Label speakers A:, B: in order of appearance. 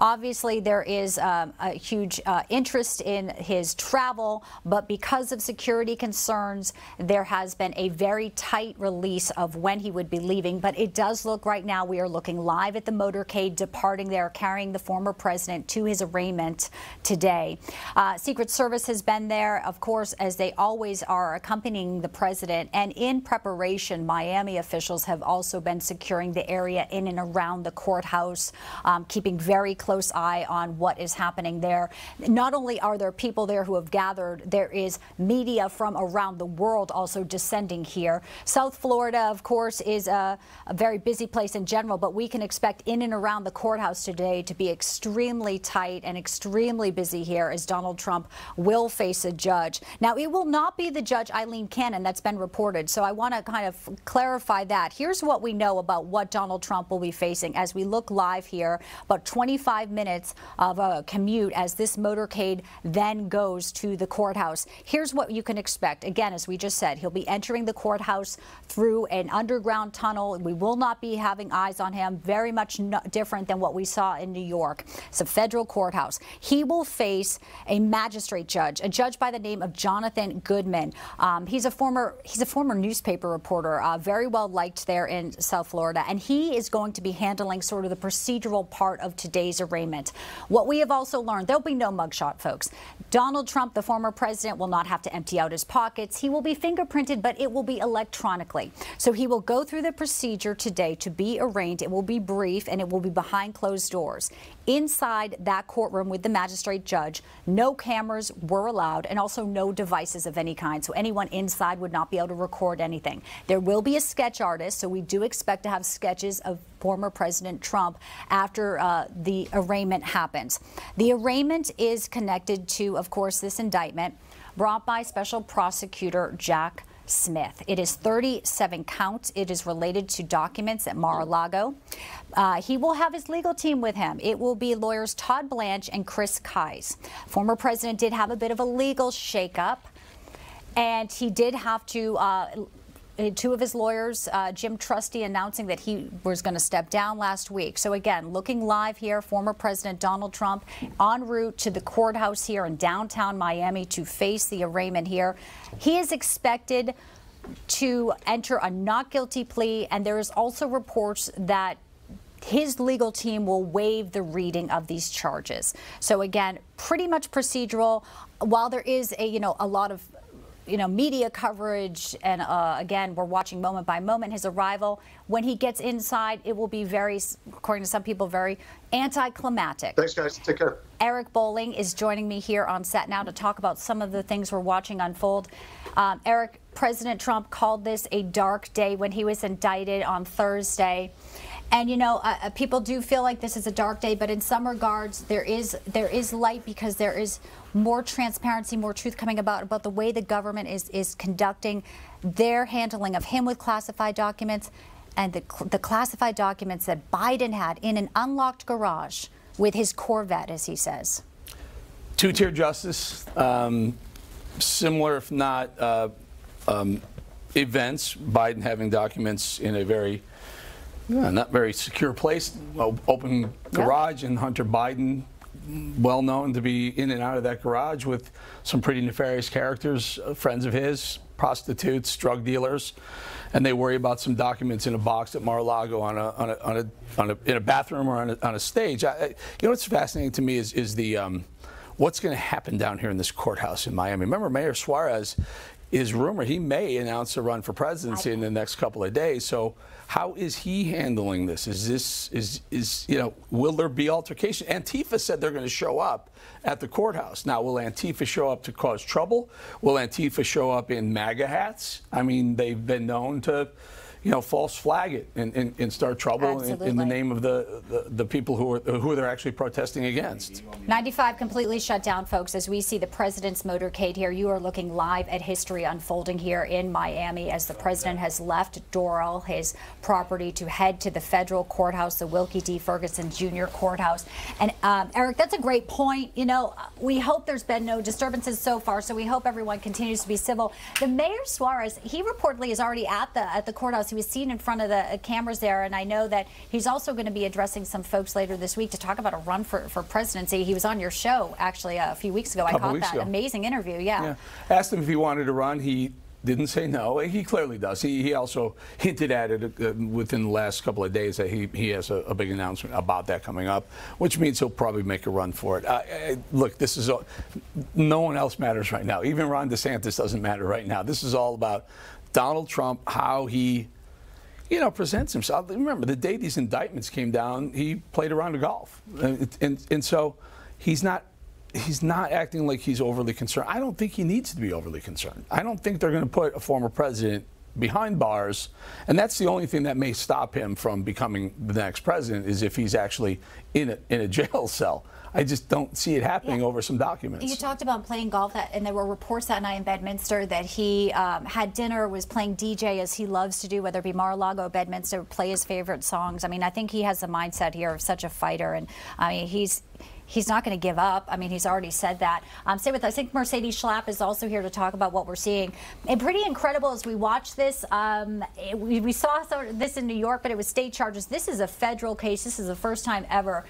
A: Obviously, there is um, a huge uh, interest in his travel, but because of security concerns, there has been a very tight release of when he would be leaving. But it does look right now we are looking live at the motorcade departing there, carrying the former president to his arraignment today. Uh, Secret Service has been there, of course, as they always are, accompanying the president. And in preparation, Miami officials have also been securing the area in and around the courthouse, um, keeping very close close eye on what is happening there. Not only are there people there who have gathered, there is media from around the world also descending here. South Florida, of course, is a, a very busy place in general, but we can expect in and around the courthouse today to be extremely tight and extremely busy here as Donald Trump will face a judge. Now, it will not be the judge Aileen Cannon that's been reported, so I want to kind of clarify that. Here's what we know about what Donald Trump will be facing as we look live here. About 25 five minutes of a commute as this motorcade then goes to the courthouse. Here's what you can expect. Again, as we just said, he'll be entering the courthouse through an underground tunnel. We will not be having eyes on him. Very much different than what we saw in New York. It's a federal courthouse. He will face a magistrate judge, a judge by the name of Jonathan Goodman. Um, he's a former he's a former newspaper reporter, uh, very well liked there in South Florida, and he is going to be handling sort of the procedural part of today's arraignment. What we have also learned, there'll be no mugshot, folks. Donald Trump, the former president, will not have to empty out his pockets. He will be fingerprinted, but it will be electronically. So he will go through the procedure today to be arraigned. It will be brief and it will be behind closed doors. Inside that courtroom with the magistrate judge, no cameras were allowed and also no devices of any kind. So anyone inside would not be able to record anything. There will be a sketch artist, so we do expect to have sketches of former President Trump after uh, the arraignment happens. The arraignment is connected to, of course, this indictment brought by Special Prosecutor Jack Smith. It is 37 counts. It is related to documents at Mar-a-Lago. Uh, he will have his legal team with him. It will be lawyers Todd Blanche and Chris Kise. Former president did have a bit of a legal shakeup, and he did have to uh, two of his lawyers, uh, Jim Trusty, announcing that he was going to step down last week. So again, looking live here, former President Donald Trump en route to the courthouse here in downtown Miami to face the arraignment here. He is expected to enter a not guilty plea, and there is also reports that his legal team will waive the reading of these charges. So again, pretty much procedural. While there is a you know a lot of you know, media coverage, and uh, again, we're watching moment by moment his arrival. When he gets inside, it will be very, according to some people, very anticlimactic.
B: Thanks, guys. Take care.
A: Eric Bolling is joining me here on set now to talk about some of the things we're watching unfold. Um, Eric, President Trump called this a dark day when he was indicted on Thursday. And you know, uh, uh, people do feel like this is a dark day, but in some regards, there is there is light because there is more transparency, more truth coming about about the way the government is is conducting their handling of him with classified documents and the, the classified documents that Biden had in an unlocked garage with his Corvette, as he says.
C: Two-tier justice, um, similar if not uh, um, events. Biden having documents in a very yeah, not very secure place, open garage, and Hunter Biden, well known to be in and out of that garage with some pretty nefarious characters, uh, friends of his, prostitutes, drug dealers, and they worry about some documents in a box at Mar-a-Lago on a, on a, on a, on a in a bathroom or on a, on a stage. I, you know what's fascinating to me is, is the um, what's going to happen down here in this courthouse in Miami. Remember, Mayor Suarez is rumored he may announce a run for presidency in the next couple of days. So how is he handling this? Is this is is you know will there be altercation? Antifa said they're going to show up at the courthouse. Now, will Antifa show up to cause trouble? Will Antifa show up in MAGA hats? I mean, they've been known to you know, false flag it and, and, and start trouble in, in, the name of the, the, the, people who are who they're actually protesting against.
A: 95 completely shut down, folks, as we see the president's motorcade here. You are looking live at history unfolding here in Miami as the president has left Doral, his property, to head to the federal courthouse, the Wilkie D. Ferguson Jr. Courthouse. And um, Eric, that's a great point. You know, we hope there's been no disturbances so far, so we hope everyone continues to be civil. The mayor Suarez, he reportedly is already at the at the courthouse House. He was seen in front of the uh, cameras there, and I know that he's also going to be addressing some folks later this week to talk about a run for, for presidency. He was on your show actually a few weeks ago. I caught that
C: ago.
A: amazing interview. Yeah.
C: Yeah. Asked him if he wanted to run. He didn't say no. He clearly does. He, he also hinted at it uh, within the last couple of days that he, he has a, a big announcement about that coming up, which means he'll probably make a run for it. Uh, uh, look, this is all, no one else matters right now. Even Ron DeSantis doesn't matter right now. This is all about Donald Trump, how he you know, presents himself. Remember, the day these indictments came down, he played around the golf, and, and and so he's not he's not acting like he's overly concerned. I don't think he needs to be overly concerned. I don't think they're going to put a former president behind bars, and that's the only thing that may stop him from becoming the next president is if he's actually in a in a jail cell. I just don't see it happening
A: Yeah.
C: over some documents.
A: You talked about playing golf, that, and there were reports that night in Bedminster that he um, had dinner, was playing DJ as he loves to do, whether it be Mar-a-Lago, Bedminster, play his favorite songs. I mean, I think he has the mindset here of such a fighter, and I mean, he's he's not going to give up. I mean, he's already said that. Um, stay with us. I think Mercedes Schlapp is also here to talk about what we're seeing. And pretty incredible as we watch this. Um, it- we, we saw this in New York, but it was state charges. This is a federal case. This is the first time ever